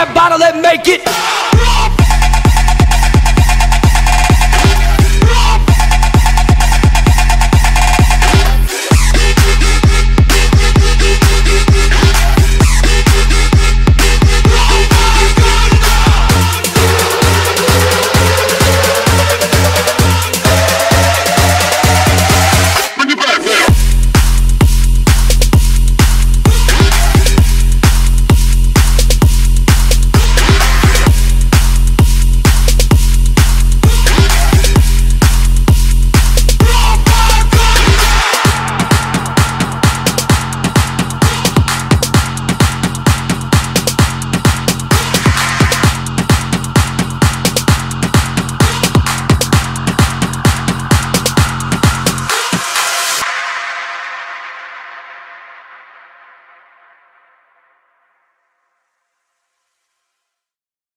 that bottle and make it.